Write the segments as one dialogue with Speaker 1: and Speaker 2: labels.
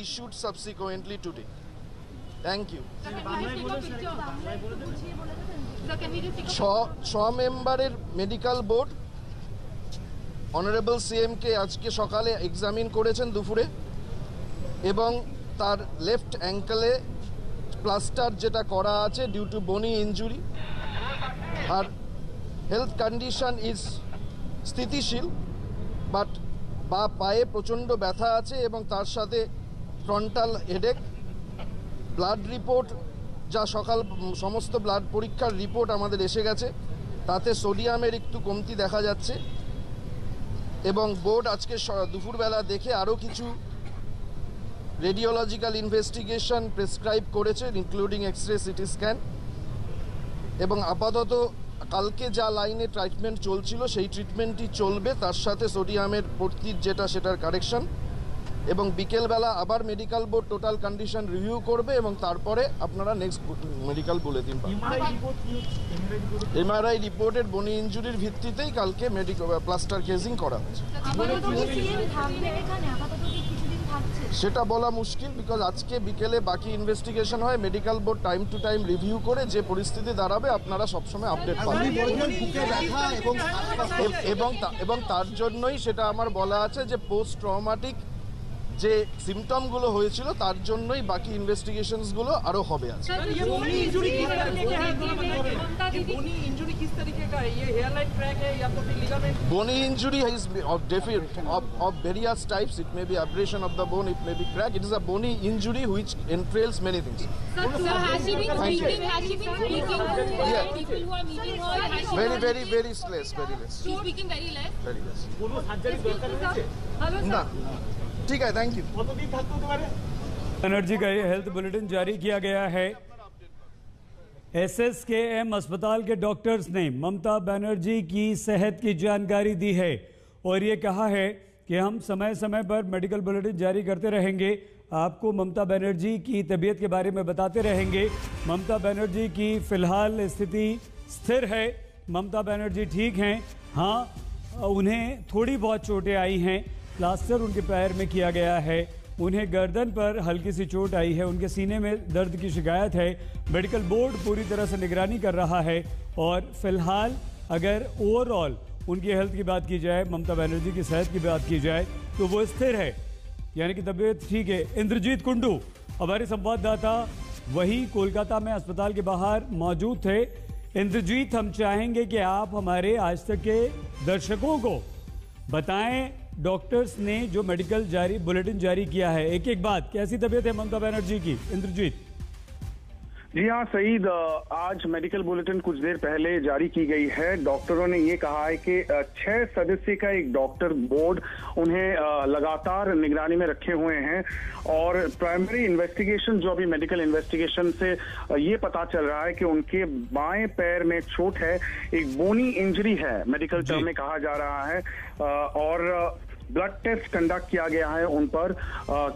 Speaker 1: issued subsequently today. Thank you. ছ মেম্বারের medical board honourable সিএমকে আজকে সকালে এক্সামিন করেছেন দুপুরে এবং তার লেফট অ্যাঙ্কেলে প্লাস্টার যেটা করা আছে ডিউ টু বনি ইঞ্জুরি আর হেলথ কন্ডিশন ইজ স্থিতিশীল বাট বা পায়ে প্রচণ্ড ব্যথা আছে এবং তার সাথে ফ্রন্টাল হেডেক ব্লাড রিপোর্ট যা সকাল, সমস্ত ব্লাড পরীক্ষার রিপোর্ট আমাদের এসে গেছে। তাতে সোডিয়ামের একটু কমতি দেখা যাচ্ছে। এবং বোর্ড আজকে দুপুরবেলা দেখে আরও কিছু রেডিওলজিক্যাল ইনভেস্টিগেশন প্রেসক্রাইব করেছে including X ray CT scan এবং আপাতত কালকে যা লাইনে ট্রিটমেন্ট চলছিল, সেই ট্রিটমেন্টই চলবে। তার সাথে সোডিয়ামের ভর্তির যেটা, সেটার কারেকশন এবং বিকেলবেলা আবার medical board total condition review করবে এবং তারপরে আপনারা নেক্সট মেডিকেল বুলেটিন পাবেন। এমআরআই রিপোর্টের বনি ইঞ্জুরির ভিত্তিতেই কালকে মেডিকেল প্লাস্টার কেজিং করা
Speaker 2: থাকছে?
Speaker 1: সেটা বলা মুশকিল বিকজ আজকে বিকেলে বাকি ইনভেস্টিগেশন হয় medical board time to time review করে যে পরিস্থিতি দাঁড়াবে আপনারা সবসময় আপডেট পাবেন। এবং তা- এবং তার জন্যই সেটা আমার বলা আছে যে পোস্ট ট্রমাটিক যে সিমটমগুলো হয়েছিল তার জন্যই বাকি ইনভেস্টিগেশনসগুলো আরও হবে
Speaker 3: আজ
Speaker 1: bony injury is of defeat of of various types it may be operation of bone it may be crack it a bony injury which entails many things very very very
Speaker 4: slays
Speaker 1: না
Speaker 3: ठीक है thank you
Speaker 5: Banerjee का ये health bulletin जारी किया गया है। S के एम अस्पताल के डॉक्टर्स ने ममता बनर्जी की सेहत की जानकारी दी है और ये कहा है कि हम समय समय पर मेडिकल बुलेटिन जारी करते रहेंगे। आपको ममता बनर्जी की तबीयत के बारे में बताते रहेंगे। ममता बनर्जी की फ़िलहाल स्थिति स्थिर है। ममता बनर्जी ठीक हैं। हाँ उन्हें थोड़ी बहुत चोटें आई हैं। प्लास्टर उनके पैर में किया गया है। उन्हें गर्दन पर हल्की सी चोट आई है। उनके सीने में दर्द की शिकायत है। मेडिकल बोर्ड पूरी तरह से निगरानी कर रहा है। और फ़िलहाल अगर ओवरऑल उनकी हेल्थ की बात की जाए, ममता बनर्जी की सेहत की बात की जाए तो वो स्थिर है। यानी कि तबीयत ठीक है। इंद्रजीत कुंडू, हमारे संवाददाता वही कोलकाता में अस्पताल के बाहर मौजूद थे। इंद्रजीत, हम चाहेंगे कि आप हमारे आज तक के दर्शकों को बताएँ डॉक्टर्स ने जो मेडिकल जारी बुलेटिन जारी किया है एक एक बात कैसी तबीयत है ममता बनर्जी की? इंद्रजीत।
Speaker 6: जी हाँ सईद आज मेडिकल बुलेटिन कुछ देर पहले जारी की गई है। डॉक्टरों ने ये कहा है कि छह सदस्य का एक डॉक्टर बोर्ड उन्हें लगातार निगरानी में रखे हुए हैं और प्राइमरी इन्वेस्टिगेशन जो अभी मेडिकल इन्वेस्टिगेशन से ये पता चल रहा है कि उनके बाएँ पैर में चोट है एक बोनी इंजरी है मेडिकल टर्म में कहा जा रहा है। और ब्लड टेस्ट कंडक्ट किया गया है उन पर।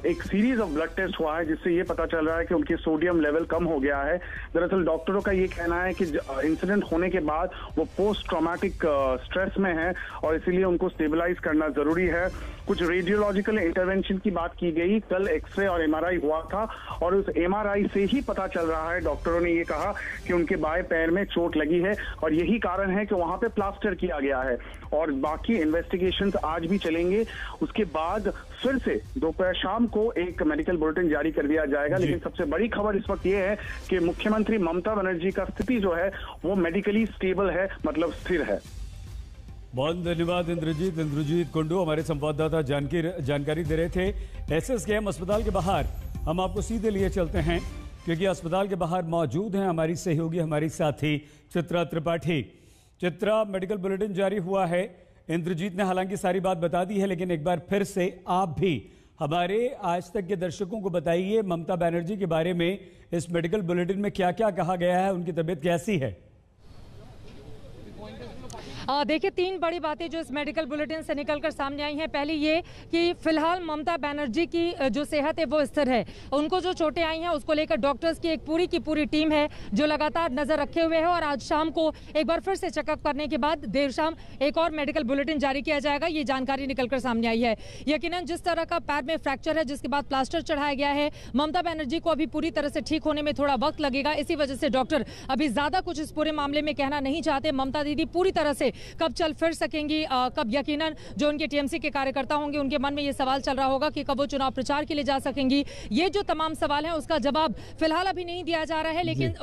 Speaker 6: एक सीरीज़ ऑफ़ ब्लड टेस्ट हुआ है, जिससे ये पता चल रहा है कि उनकी सोडियम लेवल कम हो गया है। दरअसल डॉक्टरों का ये कहना है कि इंसिडेंट होने के बाद वो पोस्ट ट्रॉमेटिक स्ट्रेस में है और इसीलिए उनको स्टेबलाइज करना ज़रूरी है। कुछ रेडियोलॉजिकल इंटरवेंशन की बात की गई। कल एक्सरे और एमआरआई हुआ था और उस एमआरआई से ही पता चल रहा है। डॉक्टरों ने ये कहा कि उनके बाएँ पैर में चोट लगी है और यही कारण है कि वहाँ पे प्लास्टर किया गया है और बाकी इन्वेस्टिगेशन आज भी चलेंगे। उसके बाद फिर से दोपहर शाम को एक मेडिकल बुलेटिन जारी कर दिया जाएगा। लेकिन सबसे बड़ी खबर इस वक्त ये है कि मुख्यमंत्री ममता बनर्जी का स्थिति जो है वो मेडिकली स्टेबल है मतलब स्थिर है।
Speaker 5: बहुत धन्यवाद इंद्रजीत इंद्रजीत कुंडू, हमारे संवाददाता जानकारी जानकारी दे रहे थे। एसएसकेएम अस्पताल के बाहर, हम आपको सीधे लिए चलते हैं, क्योंकि अस्पताल के बाहर मौजूद हैं हमारी सहयोगी, हमारी साथी चित्रा त्रिपाठी। चित्रा, मेडिकल बुलेटिन जारी हुआ है। इंद्रजीत ने हालाँकि सारी बात बता दी है, लेकिन एक बार फिर से आप भी हमारे आज तक के दर्शकों को बताइए ममता बनर्जी के बारे में, इस मेडिकल बुलेटिन में क्या क्या कहा गया है, उनकी तबीयत कैसी है?
Speaker 7: देखिए, तीन बड़ी बातें जो इस मेडिकल बुलेटिन से निकलकर सामने आई हैं। पहली ये कि फ़िलहाल ममता बनर्जी की जो सेहत है, वो स्थिर है। उनको जो चोटें आई हैं, उसको लेकर डॉक्टर्स की एक पूरी की पूरी टीम है, जो लगातार नज़र रखे हुए है और आज शाम को एक बार फिर से चेकअप करने के बाद देर शाम एक और मेडिकल बुलेटिन जारी किया जाएगा। ये जानकारी निकलकर सामने आई है। यकीन जिस तरह का पैर में फ्रैक्चर है, जिसके बाद प्लास्टर चढ़ाया गया है, ममता बनर्जी को अभी पूरी तरह से ठीक होने में थोड़ा वक्त लगेगा। इसी वजह से डॉक्टर अभी ज़्यादा कुछ इस पूरे मामले में कहना नहीं चाहते। ममता दीदी पूरी तरह से कब चल फिर सकेंगी कब यकीनन जो उनके टीएमसी के कार्यकर्ता होंगे उनके मन में ये सवाल चल रहा होगा कि कब वो चुनाव प्रचार के लिए जा सकेंगी। ये जो तमाम सवाल हैं उसका जवाब फ़िलहाल अभी नहीं दिया जा रहा है लेकिन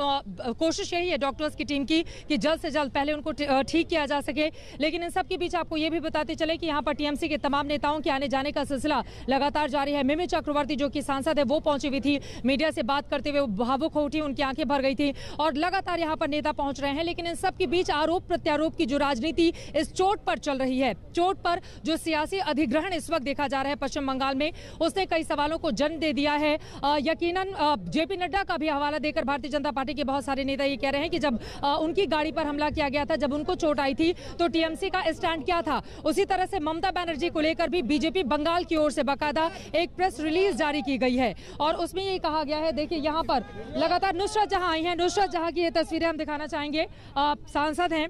Speaker 7: कोशिश यही है डॉक्टर्स की टीम की कि जल्द से जल्द पहले उनको ठीक किया जा सके। लेकिन इन सबके बीच आपको ये भी बताते चले कि यहाँ पर टीएमसी के तमाम नेताओं के आने जाने का सिलसिला लगातार जारी है। मिमी चक्रवर्ती जो कि सांसद है वो पहुँची हुई थी मीडिया से बात करते हुए वो भावुक हो उठी उनकी आँखें भर गई थी और लगातार यहाँ पर नेता पहुँच रहे हैं। लेकिन इन सबके बीच आरोप प्रत्यारोप की जो राजनीति इस चोट पर चल रही है। चोट पर जो सियासी अधिग्रहण इस वक्त देखा जा रहा है पश्चिम बंगाल में उसने कई सवालों को जन्म दे दिया है। यकीनन जेपी नड्डा का भी हवाला देकर भारतीय जनता पार्टी के बहुत सारे नेता ये कह रहे हैं कि जब उनकी गाड़ी पर हमला किया गया था जब उनको चोट आई थी तो टीएमसी का स्टैंड क्या था? उसी तरह से ममता बनर्जी को लेकर भी बीजेपी बंगाल की ओर से बाकायदा एक प्रेस रिलीज़ जारी की गई है। और उसमें ये कहा गया है देखिए यहाँ पर लगातार नुसरत जहाँ आई हैं नुसरत जहाँ की ये तस्वीरें हम दिखाना चाहेंगे। अ, सांसद हैं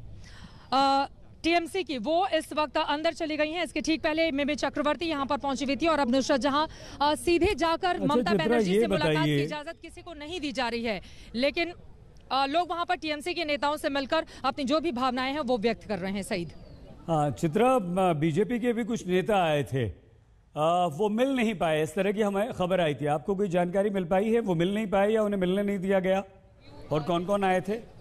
Speaker 7: टीएमसी की वो इस वक्त अंदर चली गई हैं। इसके ठीक पहले मिमी चक्रवर्ती यहाँ पर पहुँची हुई थी और अब नुसरत जहाँ सीधे जाकर
Speaker 5: अच्छा,
Speaker 7: ममता बनर्जी से मुलाकात की इजाज़त किसी को नहीं दी जा रही है। लेकिन अ, लोग वहाँ पर टीएमसी के नेताओं से मिलकर अपनी जो भी भावनाएँ हैं वो व्यक्त कर रहे हैं सईद।
Speaker 5: हाँ चित्रा बीजेपी के भी कुछ नेता आए थे। आ, वो मिल नहीं पाए। इस तरह की हमें खबर आई थी। आपको कोई जानकारी मिल पाई है? वो मिल नहीं पाए या उन्हें मिलने नहीं दिया गया? और कौन कौन आए थे?
Speaker 7: आ,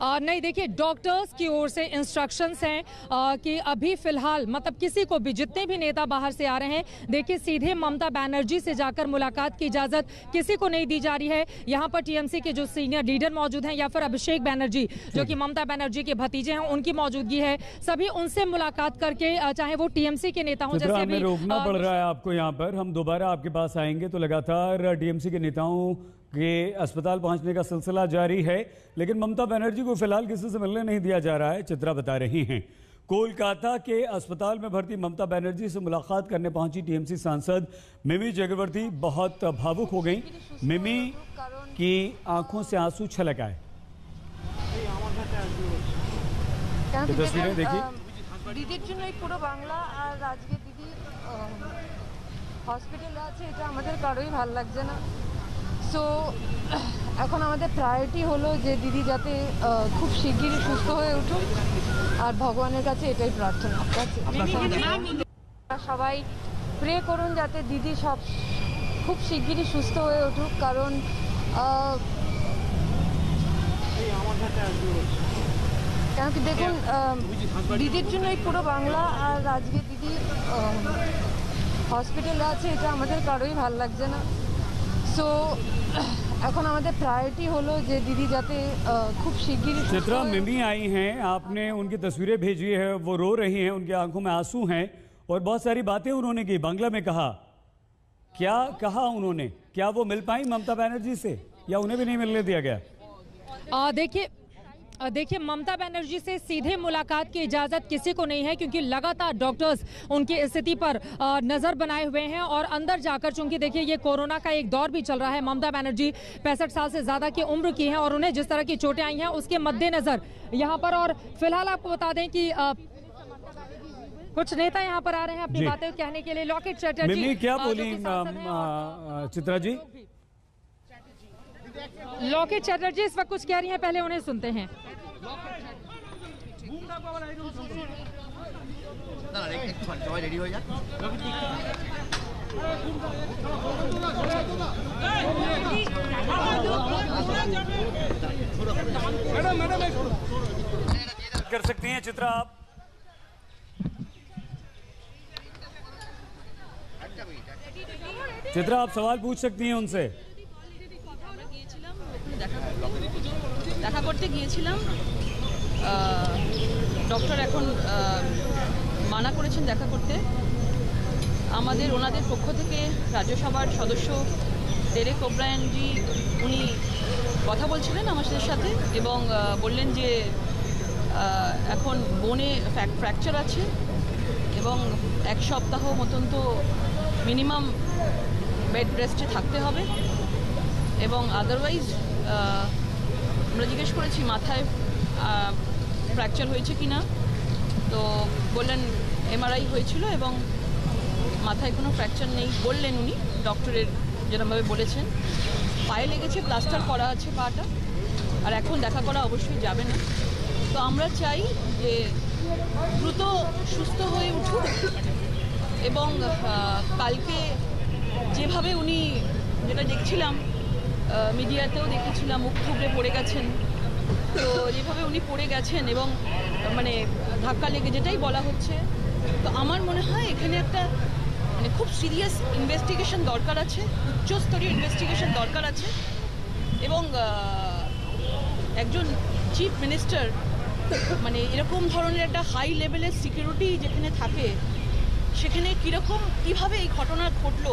Speaker 7: नहीं देखिए डॉक्टर्स की ओर से इंस्ट्रक्शंस हैं कि अभी फ़िलहाल मतलब किसी को भी जितने भी नेता बाहर से आ रहे हैं देखिए सीधे ममता बनर्जी से जाकर मुलाकात की इजाज़त किसी को नहीं दी जा रही है। यहाँ पर टीएमसी के जो सीनियर लीडर मौजूद हैं या फिर अभिषेक बनर्जी जो कि ममता बनर्जी के भतीजे हैं उनकी मौजूदगी है। सभी उनसे मुलाकात करके चाहे वो टीएमसी के नेता हों जैसे
Speaker 5: रोकना पड़ रहा है आपको यहाँ पर। हम दोबारा आपके पास आएँगे तो लगातार डीएमसी के नेताओं के अस्पताल पहुंचने का सिलसिला जारी है लेकिन ममता बनर्जी को फिलहाल किसी से मिलने नहीं दिया जा रहा है चित्रा बता रही हैं कोलकाता के अस्पताल में भर्ती ममता बनर्जी से मुलाकात करने पहुंची टीएमसी सांसद मिमी चक्रवर्ती बहुत भावुक हो गई मिमी की आंखों से आंसू छलक आए
Speaker 4: কেন কি
Speaker 5: তো তসবিরে
Speaker 4: দেখুন,
Speaker 5: দেখি।
Speaker 4: আহ, দিদির জন্য এই পুরো বাংলা আর আজকে দিদি হসপিটালে আছে এটা আমাদের কারোই ভাল লাগছে না সো এখন আমাদের প্রায়োরিটি হলো যে দিদি যাতে খুব শিগগিরই সুস্থ হয়ে উঠুক আর ভগবানের কাছে এটাই প্রার্থনা। সবাই প্রে করুন যাতে দিদি সব খুব শিগগিরই সুস্থ হয়ে উঠুক কারণ কেন কি দেখুন দিদির জন্য এই পুরো বাংলা আর আজকে দিদি হসপিটালে আছে এটা আমাদের কারোই ভালো লাগছে না। সো এখন আমাদের প্রায়োরিটি হলো যে দিদি যাতে আহ, খুব শিগগিরই সুস্থ
Speaker 5: चित्रा
Speaker 4: হয়ে
Speaker 5: मिमी आई हैं आपने उनकी तस्वीरें भेजी है वो रो रही हैं उनकी आंखों में आंसू हैं और बहुत सारी बातें उन्होंने की बांग्ला में कहा क्या कहा उन्होंने क्या वो मिल पाई ममता बनर्जी से या उन्हें भी नहीं मिलने दिया गया
Speaker 7: आ, देखिए आ, देखिए ममता बनर्जी से सीधे मुलाकात की इजाज़त किसी को नहीं है क्योंकि लगातार डॉक्टर्स उनकी स्थिति पर नज़र बनाए हुए हैं और अंदर जाकर चूँकि देखिए ये कोरोना का एक दौर भी चल रहा है ममता बनर्जी पैंसठ साल से ज़्यादा की उम्र की हैं और उन्हें जिस तरह की चोटें आई हैं उसके मद्देनजर यहाँ पर और फ़िलहाल आपको बता दें कि आ, कुछ नेता यहाँ पर आ रहे हैं अपनी बातें कहने के लिए। लॉकेट चैटर्जी
Speaker 5: क्या बोली चित्रा जी?
Speaker 7: लॉकेट चैटर्जी इस वक्त कुछ कह रही हैं पहले उन्हें सुनते हैं।
Speaker 5: कर सकती हैं चित्रा आप। चित्रा आप सवाल पूछ सकती हैं उनसे।
Speaker 8: দেখা করতে গিয়েছিলাম। ডক্টর এখন মানা করেছেন দেখা করতে। আমাদের ওনাদের পক্ষ থেকে রাজ্যসভার সদস্য ডেরেক ওব্রায়নজি উনি কথা বলছিলেন আমাদের সাথে এবং বললেন যে এখন বনে ফ্র্যাকচার আছে এবং এক সপ্তাহ মতন তো মিনিমাম বেড রেস্টে থাকতে হবে এবং আদারওয়াইজ আমরা জিজ্ঞেস করেছি মাথায় ফ্র্যাকচার হয়েছে কি না তো বললেন এমআরআই হয়েছিল এবং মাথায় কোনো ফ্র্যাকচার নেই বললেন উনি ডক্টরের যেরকমভাবে বলেছেন। পায়ে লেগেছে প্লাস্টার করা আছে পাটা, আর এখন দেখা করা অবশ্যই যাবে না। তো আমরা চাই যে দ্রুত সুস্থ হয়ে উঠুক এবং কালকে যেভাবে উনি যেটা দেখছিলাম মিডিয়াতেও দেখেছিলাম, মুখ থুবড়ে পড়ে গেছেন। তো যেভাবে উনি পড়ে গেছেন এবং মানে ধাক্কা লেগে যেটাই বলা হচ্ছে, তো আমার মনে হয় এখানে একটা মানে খুব সিরিয়াস ইনভেস্টিগেশন দরকার আছে, উচ্চস্তরীয় ইনভেস্টিগেশন দরকার আছে এবং একজন চিফ মিনিস্টার মানে এরকম ধরনের একটা হাই লেভেলের সিকিউরিটি যেখানে থাকে, সেখানে কীরকম, কীভাবে এই ঘটনা ঘটলো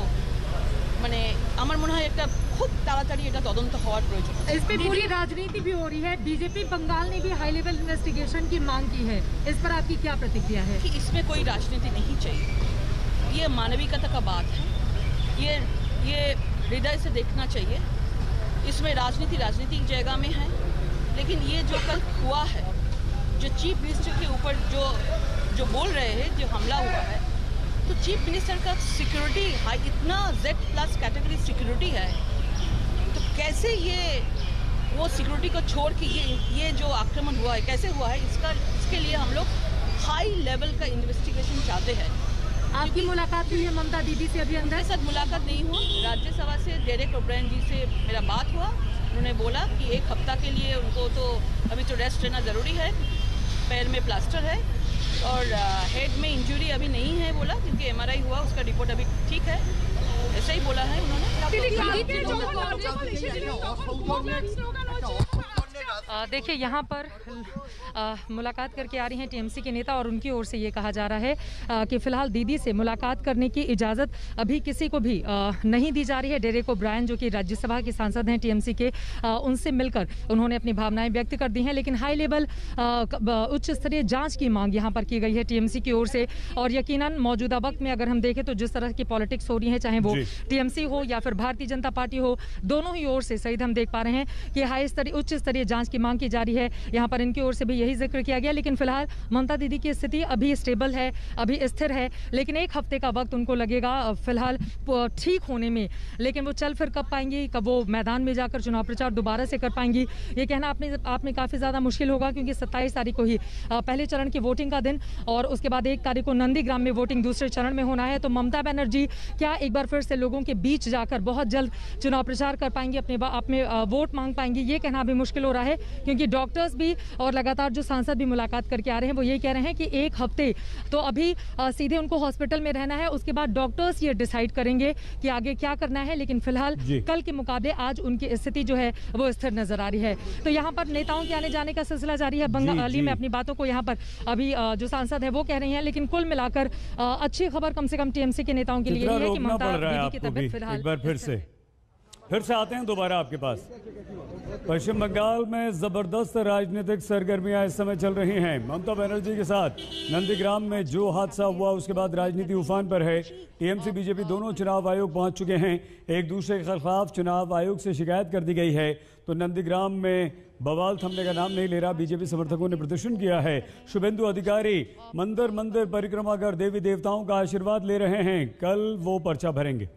Speaker 8: মানে আমার মনে হয় একটা খুব তাড়াতাড়ি এটা তদন্ত হওয়ার প্রয়োজন
Speaker 7: इस पे पूरी राजनीति भी हो रही है बीजेपी बंगाल ने भी हाई लेवल इन्वेस्टिगेशन की मांग की है इस पर आपकी क्या प्रतिक्रिया है
Speaker 8: कि इसमें कोई राजनीति नहीं चाहिए ये मानविकता का बात है ये ये हृदय से देखना चाहिए इसमें राजनीति राजनीतिक जगह में है लेकिन ये जो कल हुआ है जो चीफ मिनिस्टर के ऊपर जो जो बोल रहे हैं जो हमला हुआ है तो चीफ मिनिस्टर का सिक्योरिटी हाई इतना जेड प्लस कैटेगरी सिक्योरिटी है तो कैसे ये वो सिक्योरिटी को छोड़ के ये ये जो आक्रमण हुआ है कैसे हुआ है इसका इसके लिए हम लोग हाई लेवल का इन्वेस्टिगेशन चाहते हैं।
Speaker 7: आपकी मुलाकात हुई है ममता दीदी से अभी अंदर?
Speaker 8: सर मुलाकात नहीं हुआ राज्यसभा से डेरेक ओब्रायन जी से मेरा बात हुआ। उन्होंने बोला कि एक हफ़्ता के लिए उनको तो अभी तो रेस्ट लेना ज़रूरी है। पैर में प्लास्टर है और हेड में इंजरी अभी नहीं है बोला। क्योंकि एमआरआई हुआ उसका रिपोर्ट अभी ठीक है। ऐसा ही बोला है उन्होंने।
Speaker 7: देखिए यहाँ पर आ, मुलाकात करके आ रही हैं टीएमसी के नेता और उनकी ओर से ये कहा जा रहा है आ, कि फ़िलहाल दीदी से मुलाकात करने की इजाज़त अभी किसी को भी आ, नहीं दी जा रही है डेरेक ओब्रायन जो कि राज्यसभा के सांसद हैं टीएमसी के उनसे मिलकर उन्होंने अपनी भावनाएँ व्यक्त कर दी हैं लेकिन हाई लेवल उच्च स्तरीय जाँच की मांग यहाँ पर की गई है टीएमसी की ओर से और यकीन मौजूदा वक्त में अगर हम देखें तो जिस तरह की पॉलिटिक्स हो रही है चाहे वो। टीएमसी हो या फिर भारतीय जनता पार्टी हो दोनों ही ओर से सहित हम देख पा रहे हैं कि हाई स्तरीय उच्च स्तरीय जाँच की मांग की जा रही है। यहाँ पर इनकी ओर से भी यही ज़िक्र किया गया लेकिन फ़िलहाल ममता दीदी की स्थिति अभी स्टेबल है अभी स्थिर है लेकिन एक हफ़्ते का वक्त उनको लगेगा फ़िलहाल ठीक होने में। लेकिन वो चल फिर कब पाएँगी कब वो मैदान में जाकर चुनाव प्रचार दोबारा से कर पाएँगी ये कहना आपने आप में काफ़ी ज़्यादा मुश्किल होगा क्योंकि सत्ताईस तारीख को ही पहले चरण की वोटिंग का दिन और उसके बाद एक तारीख को नंदीग्राम में वोटिंग दूसरे चरण में होना है। तो ममता बनर्जी क्या एक बार फिर से लोगों के बीच जाकर बहुत जल्द चुनाव प्रचार कर पाएँगी अपने अपने अ, वोट मांग पाएँगी ये कहना अभी मुश्किल हो रहा है। क्योंकि डॉक्टर्स भी और लगातार जो सांसद भी मुलाकात करके आ रहे हैं वो ये कह रहे हैं कि एक हफ़्ते तो अभी सीधे उनको हॉस्पिटल में रहना है उसके बाद डॉक्टर्स ये डिसाइड करेंगे कि आगे क्या करना है लेकिन फ़िलहाल कल के मुकाबले आज उनकी स्थिति जो है वो स्थिर नज़र आ रही है। तो यहाँ पर नेताओं के आने जाने का सिलसिला जारी है बंगाली। में अपनी बातों को यहाँ पर अभी जो सांसद है वो कह रही हैं लेकिन कुल मिलाकर अच्छी खबर कम से कम टीएमसी के नेताओं के लिए है कि ममता दीदी की तबीयत फ़िलहाल
Speaker 5: एक बार फिर से आते हैं दोबारा आपके पास। पश्चिम बंगाल में ज़बरदस्त राजनीतिक सरगर्मियाँ इस समय चल रही हैं। ममता बनर्जी के साथ नंदीग्राम में जो हादसा हुआ, उसके बाद राजनीति उफान पर है। टीएमसी, बीजेपी दोनों चुनाव आयोग पहुँच चुके हैं। एक दूसरे के खिलाफ चुनाव आयोग से शिकायत कर दी गई है। तो नंदीग्राम में बवाल थमने का नाम नहीं ले रहा, बीजेपी समर्थकों ने प्रदर्शन किया है। शुभेंदु अधिकारी, मंदिर मंदिर परिक्रमा कर देवी देवताओं का आशीर्वाद ले रहे हैं। कल वो पर्चा भरेंगे।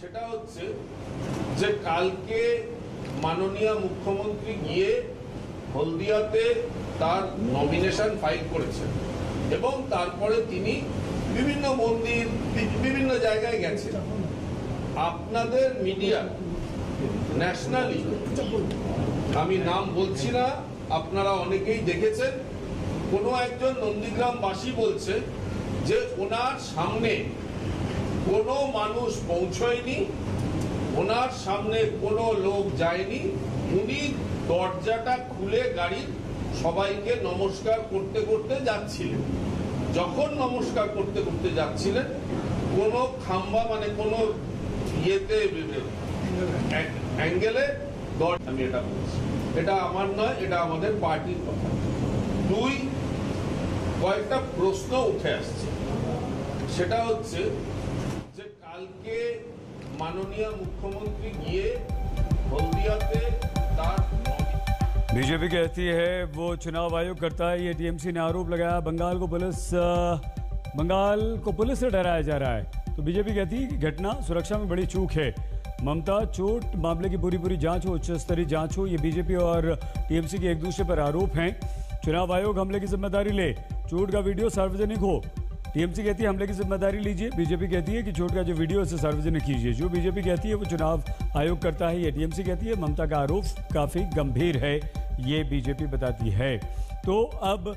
Speaker 9: সেটা হচ্ছে যে কালকে মাননীয় মুখ্যমন্ত্রী গিয়ে হলদিয়াতে তার নমিনেশন ফাইল করেছেন এবং তারপরে তিনি বিভিন্ন মন্দির, বিভিন্ন জায়গায় গেছেন। আপনাদের মিডিয়া ন্যাশনালি আমি নাম বলছি না, আপনারা অনেকেই দেখেছেন, কোনো একজন নন্দীগ্রামবাসী বলছে যে ওনার সামনে কোনো মানুষ পৌঁছয়নি, ওনার সামনে কোনো লোক যায়নি, উনি দরজাটা খুলে গাড়ির সবাইকে নমস্কার করতে করতে যাচ্ছিলেন। যখন নমস্কার করতে করতে যাচ্ছিলেন, কোনো খাম্বা মানে কোনো ইয়েতে অ্যাঙ্গেলে আমি এটা বলছি, এটা আমার নয়, এটা আমাদের পার্টির কথা। দুই, কয়েকটা প্রশ্ন উঠে আসছে। সেটা হচ্ছে
Speaker 5: बीजेपी कहती है, वो चुनाव आयोग करता है। ये टीएमसी ने आरोप लगाया, बंगाल को पुलिस बंगाल को पुलिस से डराया जा रहा है। तो बीजेपी कहती है कि घटना सुरक्षा में बड़ी चूक है। ममता, चोट मामले की पूरी पूरी जाँच हो उच्च स्तरीय जाँच हो, ये बीजेपी और टीएमसी के एक दूसरे पर आरोप हैं। चुनाव आयोग हमले की ज़िम्मेदारी ले। चोट का वीडियो सार्वजनिक हो। टीएमसी कहती है, हमले की ज़िम्मेदारी लीजिए। बीजेपी कहती है कि छोट का जो वीडियो उसे सार्वजनिक कीजिए। जो बीजेपी कहती है, वो चुनाव आयोग करता है, ये टीएमसी कहती है, ममता का आरोप काफ़ी गंभीर है, ये बीजेपी बताती है। तो अब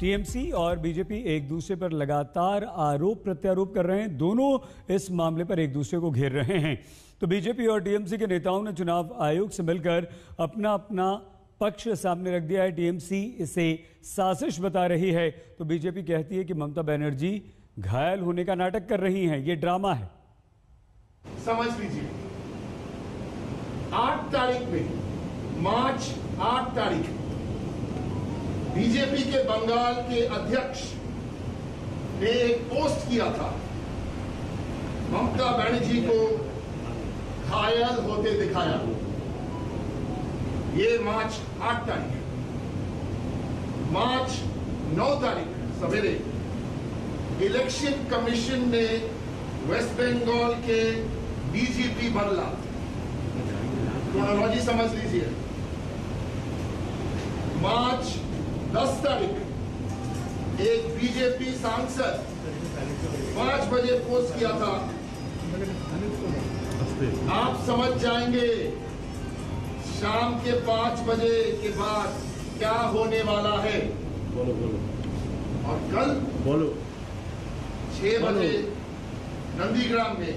Speaker 5: टीएमसी और बीजेपी एक दूसरे पर लगातार आरोप प्रत्यारोप कर रहे हैं। दोनों इस मामले पर एक दूसरे को घेर रहे हैं। तो बीजेपी और टीएमसी के नेताओं ने चुनाव आयोग से मिलकर अपना अपना पक्ष सामने रख दिया है। टीएमसी इसे साजिश बता रही है। तो बीजेपी कहती है कि ममता बनर्जी घायल होने का नाटक कर रही हैं। ये ड्रामा है।
Speaker 10: समझ लीजिए। आठ तारीख में, मार्च आठ तारीख बीजेपी के बंगाल के अध्यक्ष ने एक पोस्ट किया था। ममता बनर्जी को घायल होते दिखाया ये मार्च आठ तारीख है। मार्च नौ तारीख सवेरे। इलेक्शन कमीशन ने वेस्ट बंगाल के डीजीपी बदला। क्रोनोलॉजी समझ लीजिए। मार्च 10 तारीख एक बीजेपी सांसद पाँच बजे पोस्ट किया था। आप समझ जाएँगे। शाम के पाँच बजे के बाद क्या होने वाला है? बोलो बोलो। और कल बोलो। छह बजे नंदीग्राम में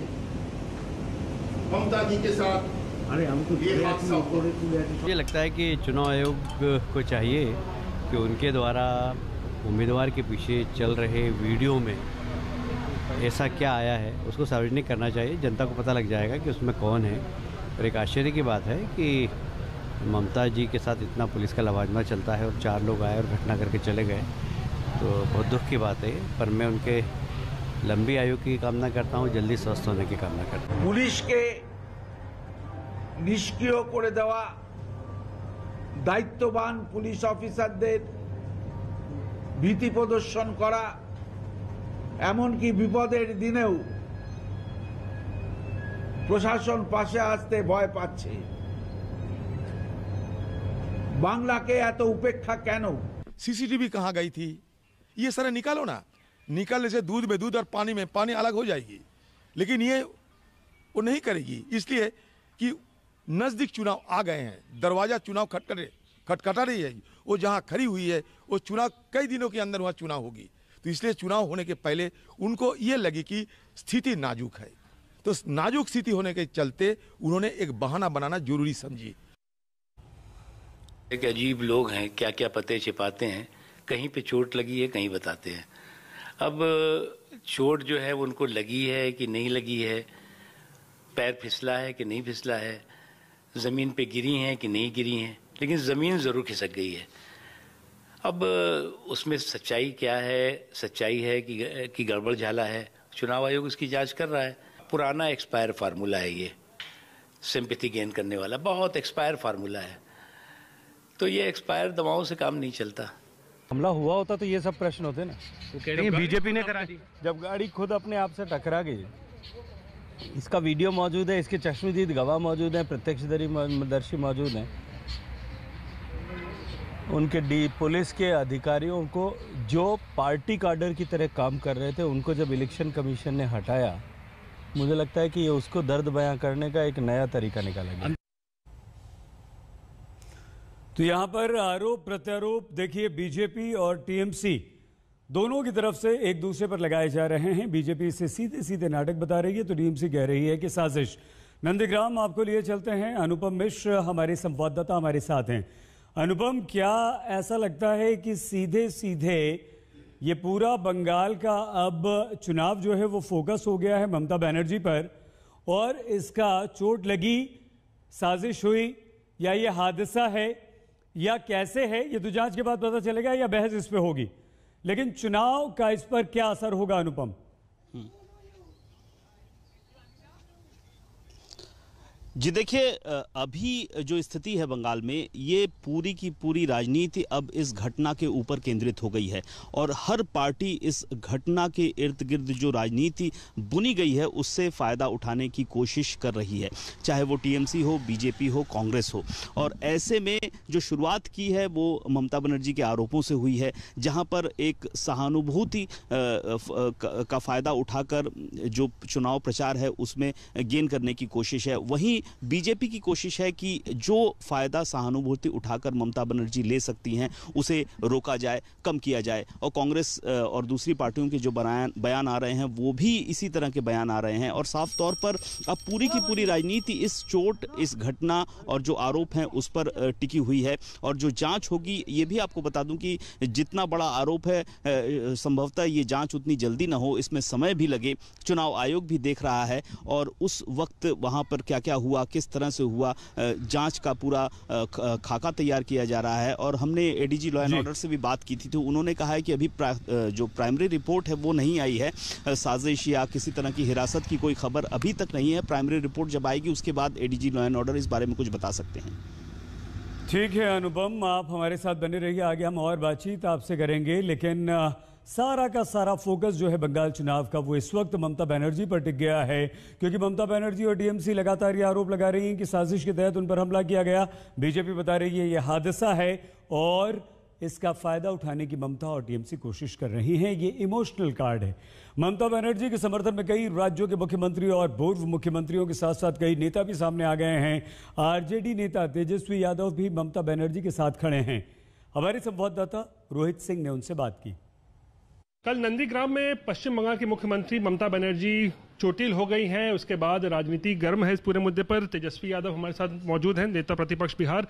Speaker 10: ममता जी के साथ
Speaker 11: अरे हमको
Speaker 10: ये हादसा
Speaker 11: मुझे लगता है कि चुनाव आयोग को चाहिए कि उनके द्वारा उम्मीदवार के पीछे चल रहे वीडियो में ऐसा क्या आया है उसको सार्वजनिक करना चाहिए। जनता को पता लग जाएगा कि उसमें कौन है। और एक आश्चर्य की बात है कि ममता जी के साथ इतना पुलिस का लवाजमा चलता है और चार लोग आए और घटना करके चले गए तो बहुत दुख की बात है पर मैं उनके लंबी आयु की कामना करता हूँ जल्दी स्वस्थ होने की कामना करता हूँ
Speaker 12: পুলিশকে নিষ্ক্রিয় করে দেওয়া দায়িত্ববান পুলিশ অফিসারদের ভীতি প্রদর্শন করা এমনকি বিপদের দিনেও প্রশাসন পাশে আসতে ভয় পাচ্ছে বাংলাকে এত উপেক্ষা কেন
Speaker 13: सीसीटीवी कहाँ गई थी ये सारा निकालो ना निकालने से दूध में दूध और पानी में पानी अलग हो जाएगी लेकिन ये वो नहीं करेगी इसलिए कि नजदीक चुनाव आ गए हैं दरवाजा चुनाव खटखटे खटखटा रही है वो जहाँ खड़ी हुई है वो चुनाव कई दिनों के अंदर वहाँ चुनाव होगी तो इसलिए चुनाव होने के पहले उनको ये लगी कि स्थिति नाजुक है तो नाजुक स्थिति होने के चलते उन्होंने एक बहाना बनाना जरूरी समझी
Speaker 14: एक अजीब लोग हैं क्या क्या पते छिपाते हैं, कहीं पे चोट लगी है, कहीं बताते हैं। अब, चोट जो है उनको लगी है कि नहीं लगी है? पैर फिसला है कि नहीं फिसला है? ज़मीन पे गिरी हैं कि नहीं गिरी हैं? लेकिन ज़मीन ज़रूर खिसक गई है। अब, उसमें सच्चाई क्या है? सच्चाई है कि कि गड़बड़ झाला है? चुनाव आयोग उसकी जाँच कर रहा है। पुराना एक्सपायर फार्मूला है ये। सिंपथी गेन करने वाला। बहुत एक्सपायर फार्मूला है। तो ये एक्सपायर दवाओं से काम नहीं चलता।
Speaker 15: हमला हुआ होता तो ये सब प्रश्न होते ना।
Speaker 11: नहीं,
Speaker 15: बीजेपी ने करा जब गाड़ी खुद अपने आप से टकरा गई इसका वीडियो मौजूद है इसके चश्मदीद गवाह मौजूद हैं प्रत्यक्षदर्शी मौजूद हैं। उनके डी पुलिस के अधिकारियों को जो पार्टी कार्डर की तरह काम कर रहे थे उनको जब इलेक्शन कमीशन ने हटाया मुझे लगता है कि ये उसको दर्द बयां करने का एक नया तरीका निकाला गया।
Speaker 5: तो यहाँ पर आरोप प्रत्यारोप, देखिए बीजेपी और टीएमसी दोनों की तरफ़ से एक दूसरे पर लगाए जा रहे हैं। बीजेपी इसे सीधे सीधे नाटक बता रही है तो टीएमसी कह रही है कि साजिश। नंदीग्राम, आपको लिए चलते हैं। अनुपम मिश्र हमारे संवाददाता हमारे साथ हैं। अनुपम, क्या ऐसा लगता है कि सीधे सीधे ये पूरा बंगाल का अब चुनाव जो है, वो फोकस हो गया है ममता बनर्जी पर और इसका चोट लगी, साजिश हुई या ये हादसा है? या कैसे है, ये तो जाँच के बाद पता चलेगा या बहस इस पर होगी। लेकिन चुनाव का इस पर क्या असर होगा अनुपम?
Speaker 16: जी देखिए अभी जो स्थिति है बंगाल में, ये पूरी की पूरी राजनीति अब इस घटना के ऊपर केंद्रित हो गई है और हर पार्टी इस घटना के इर्द गिर्द जो राजनीति बुनी गई है, उससे फ़ायदा उठाने की कोशिश कर रही है। चाहे वो टीएमसी हो, बीजेपी हो, कांग्रेस हो। और ऐसे में जो शुरुआत की है, वो ममता बनर्जी के आरोपों से हुई है, जहाँ पर एक सहानुभूति का फ़ायदा उठाकर जो चुनाव प्रचार है, उसमें गेन करने की कोशिश है। वहीं बीजेपी की कोशिश है कि जो फ़ायदा सहानुभूति उठाकर ममता बनर्जी ले सकती हैं, उसे रोका जाए, कम किया जाए। और कांग्रेस और दूसरी पार्टियों के जो बयान बयान आ रहे हैं, वो भी इसी तरह के बयान आ रहे हैं। और साफ़ तौर पर अब पूरी की पूरी राजनीति इस चोट, इस घटना और जो आरोप हैं, उस पर टिकी हुई है। और जो जाँच होगी, ये भी आपको बता दूँ कि जितना बड़ा आरोप है संभवतः ये जाँच उतनी जल्दी ना हो, इसमें समय भी लगे। चुनाव आयोग भी देख रहा है, और उस वक्त वहाँ पर क्या क्या हुआ किस तरह से हुआ जाँच का पूरा खाका तैयार किया जा रहा है और हमने एडीजी लॉ एंड ऑर्डर से भी बात की थी तो उन्होंने कहा है कि अभी प्रा- जो प्राइमरी रिपोर्ट है वो नहीं आई है। साजिश या किसी तरह की हिरासत की कोई खबर अभी तक नहीं है। प्राइमरी रिपोर्ट जब आएगी उसके बाद ए एडीजी लॉ एंड ऑर्डर इस बारे में कुछ बता सकते हैं।
Speaker 5: ठीक है अनुपम आप हमारे साथ बने रहिए आगे हम और बातचीत आपसे करेंगे लेकिन सारा का सारा फोकस जो है बंगाल चुनाव का, वो इस वक्त ममता बनर्जी पर टिक गया है। क्योंकि ममता बनर्जी और टीएमसी लगातार ये आरोप लगा रही हैं कि साजिश के तहत उन पर हमला किया गया। बीजेपी बता रही है ये हादसा है और इसका फ़ायदा उठाने की ममता और टीएमसी कोशिश कर रही हैं। ये इमोशनल कार्ड है। ममता बनर्जी के समर्थन में कई राज्यों के मुख्यमंत्री और पूर्व मुख्यमंत्रियों के साथ साथ कई नेता भी सामने आ गए हैं। आरजेडी नेता तेजस्वी यादव भी ममता बनर्जी के साथ खड़े हैं। हमारे संवाददाता रोहित सिंह ने उनसे बात की।
Speaker 17: कल नंदीग्राम में पश्चिम बंगाल की मुख्यमंत्री ममता बनर्जी चोटिल हो गई हैं। उसके बाद राजनीति गर्म है इस पूरे मुद्दे पर। तेजस्वी यादव हमारे साथ मौजूद हैं, नेता प्रतिपक्ष बिहार।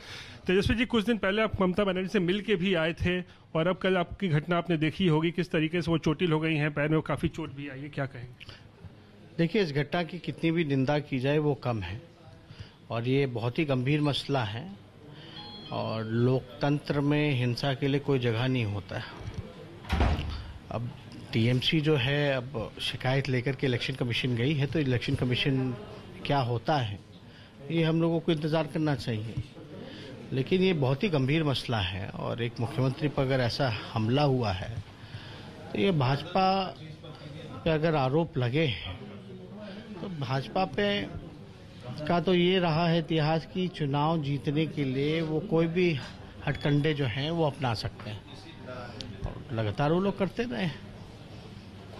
Speaker 17: तेजस्वी जी, कुछ दिन पहले आप ममता बनर्जी से मिल के भी आए थे और अब कल आपकी घटना आपने देखी होगी किस तरीके से वो चोटिल हो गई हैं। पैर में काफ़ी चोट भी आई है, क्या कहेंगे?
Speaker 18: देखिए, इस घटना की कितनी भी निंदा की जाए, वो कम है और ये बहुत ही गंभीर मसला है और लोकतंत्र में हिंसा के लिए कोई जगह नहीं होता है। अब टीएमसी जो है, अब शिकायत लेकर के इलेक्शन कमीशन गई है तो इलेक्शन कमीशन क्या होता है, ये हम लोगों को इंतज़ार करना चाहिए। लेकिन ये बहुत ही गंभीर मसला है और एक मुख्यमंत्री पर अगर ऐसा हमला हुआ है तो ये भाजपा पे अगर आरोप लगे हैं तो भाजपा पे का तो ये रहा है इतिहास की चुनाव जीतने के लिए वो कोई भी हटकंडे जो हैं, वो अपना सकते हैं। लगातार वो लोग करते रहे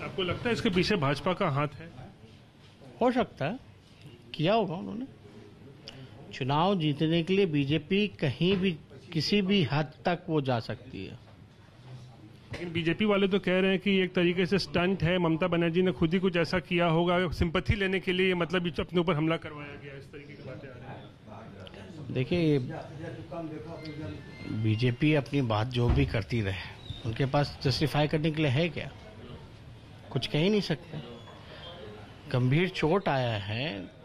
Speaker 17: आपको लगता है इसके पीछे भाजपा का हाथ है?
Speaker 18: हो सकता है। किया होगा उन्होंने। चुनाव जीतने के लिए बीजेपी कहीं भी किसी भी हद तक वो जा सकती है।
Speaker 17: लेकिन बीजेपी वाले तो कह रहे हैं कि एक तरीके से स्टंट है। ममता बनर्जी ने खुद ही कुछ ऐसा किया होगा। सिंपथी लेने के लिए मतलब अपने ऊपर हमला करवाया गया इस तरीके की बातें आ रही हैं।
Speaker 18: देखिए बीजेपी अपनी बात जो भी करती रहे उनके पास जस्टिफाई करने के लिए है क्या? कुछ कह ही नहीं सकते। गंभीर चोट आया है।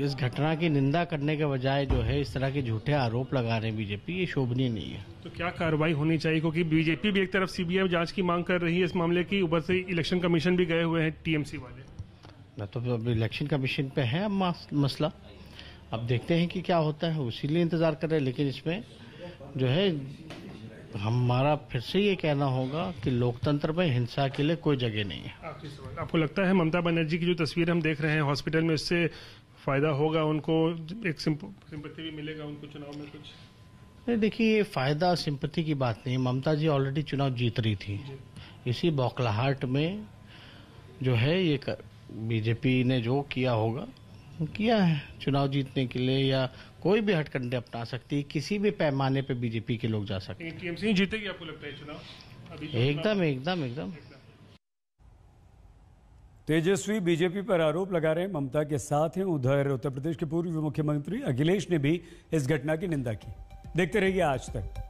Speaker 18: इस घटना की निंदा करने के बजाय जो है इस तरह के झूठे आरोप लगा रहे हैं बीजेपी ये शोभनीय नहीं है।
Speaker 17: तो क्या कार्रवाई होनी चाहिए? क्योंकि बीजेपी भी एक तरफ़ सीबीआई जाँच की मांग कर रही है इस मामले की ऊपर से इलेक्शन कमीशन भी गए हुए हैं टीएमसी वाले।
Speaker 18: ना तो अब इलेक्शन कमीशन पे है अब मसला। अब देखते हैं कि क्या होता है। उसीलिए इंतज़ार कर रहे हैं लेकिन इसमें जो है हमारा फिर से ये कहना होगा कि लोकतंत्र में हिंसा के लिए कोई जगह नहीं है।
Speaker 17: आपको लगता है ममता बनर्जी की जो तस्वीर हम देख रहे हैं हॉस्पिटल में इससे फ़ायदा होगा उनको? एक सिंपत्ति भी मिलेगा उनको चुनाव में कुछ?
Speaker 18: नहीं देखिए ये फ़ायदा सिंपत्ति की बात नहीं है। ममता जी ऑलरेडी चुनाव जीत रही थी। इसी बौखलाहट में जो है ये बीजेपी ने जो किया होगा किया है चुनाव जीतने के लिए या कोई भी हटकंडे अपना सकती है किसी भी पैमाने पे बीजेपी के लोग जा सकते
Speaker 17: टीएमसी जीतेगी आपको लगता है चुनाव? अभी
Speaker 18: एकदम एकदम एकदम।
Speaker 5: तेजस्वी बीजेपी पर आरोप लगा रहे ममता के साथ हैं उधर उत्तर प्रदेश के पूर्व मुख्यमंत्री अखिलेश ने भी इस घटना की निंदा की। देखते रहिए आज तक।